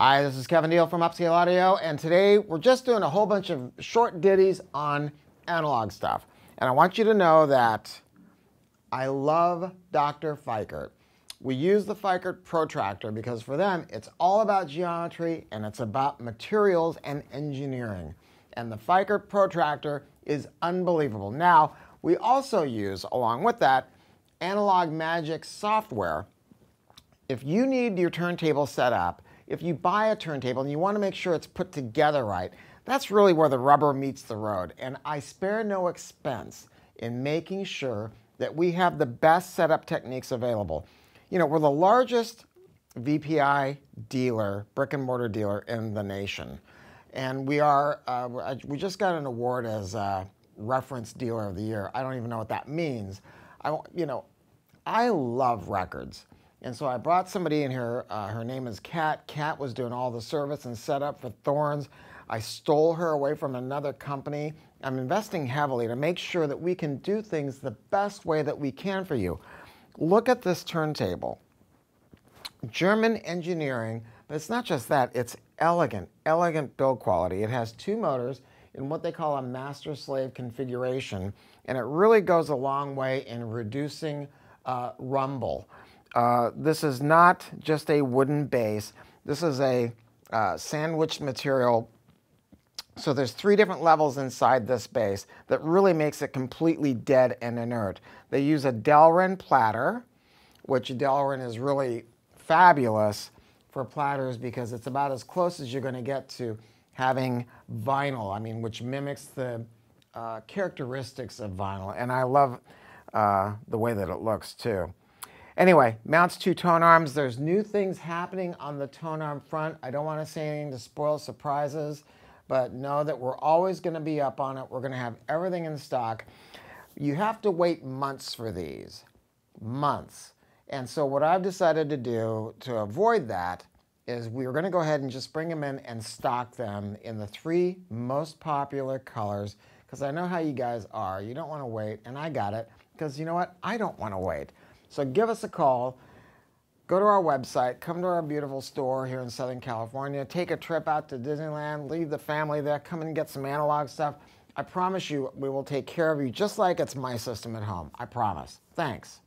Hi, this is Kevin Deal from Upscale Audio, and today we're just doing a whole bunch of short ditties on analog stuff. And I want you to know that I love Dr. Feickert. We use the Feickert protractor because for them, it's all about geometry and it's about materials and engineering. And the Feickert protractor is unbelievable. Now, we also use, along with that, AnalogMagik software. If you need your turntable set up, if you buy a turntable and you want to make sure it's put together right, that's really where the rubber meets the road. And I spare no expense in making sure that we have the best setup techniques available. You know, we're the largest VPI dealer, brick and mortar dealer in the nation. And we are, uh, we just got an award as uh, Reference Dealer of the Year. I don't even know what that means. I, you know, I love records. And so I brought somebody in here. Uh, her name is Kat. Kat was doing all the service and setup for Thorens. I stole her away from another company. I'm investing heavily to make sure that we can do things the best way that we can for you. Look at this turntable. German engineering, but it's not just that, it's elegant, elegant build quality. It has two motors in what they call a master-slave configuration, and it really goes a long way in reducing uh, rumble. Uh, this is not just a wooden base. This is a uh, sandwiched material. So there's three different levels inside this base that really makes it completely dead and inert. They use a Delrin platter, which Delrin is really fabulous for platters because it's about as close as you're going to get to having vinyl, I mean, which mimics the uh, characteristics of vinyl. And I love uh, the way that it looks too. Anyway, mounts two tone arms. There's new things happening on the tone arm front. I don't want to say anything to spoil surprises, but know that we're always going to be up on it. We're going to have everything in stock. You have to wait months for these, months. And so what I've decided to do to avoid that is we're going to go ahead and just bring them in and stock them in the three most popular colors because I know how you guys are. You don't want to wait, and I got it because you know what? I don't want to wait. So give us a call. Go to our website, come to our beautiful store here in Southern California, take a trip out to Disneyland, leave the family there, come and get some analog stuff. I promise you we will take care of you just like it's my system at home. I promise. Thanks.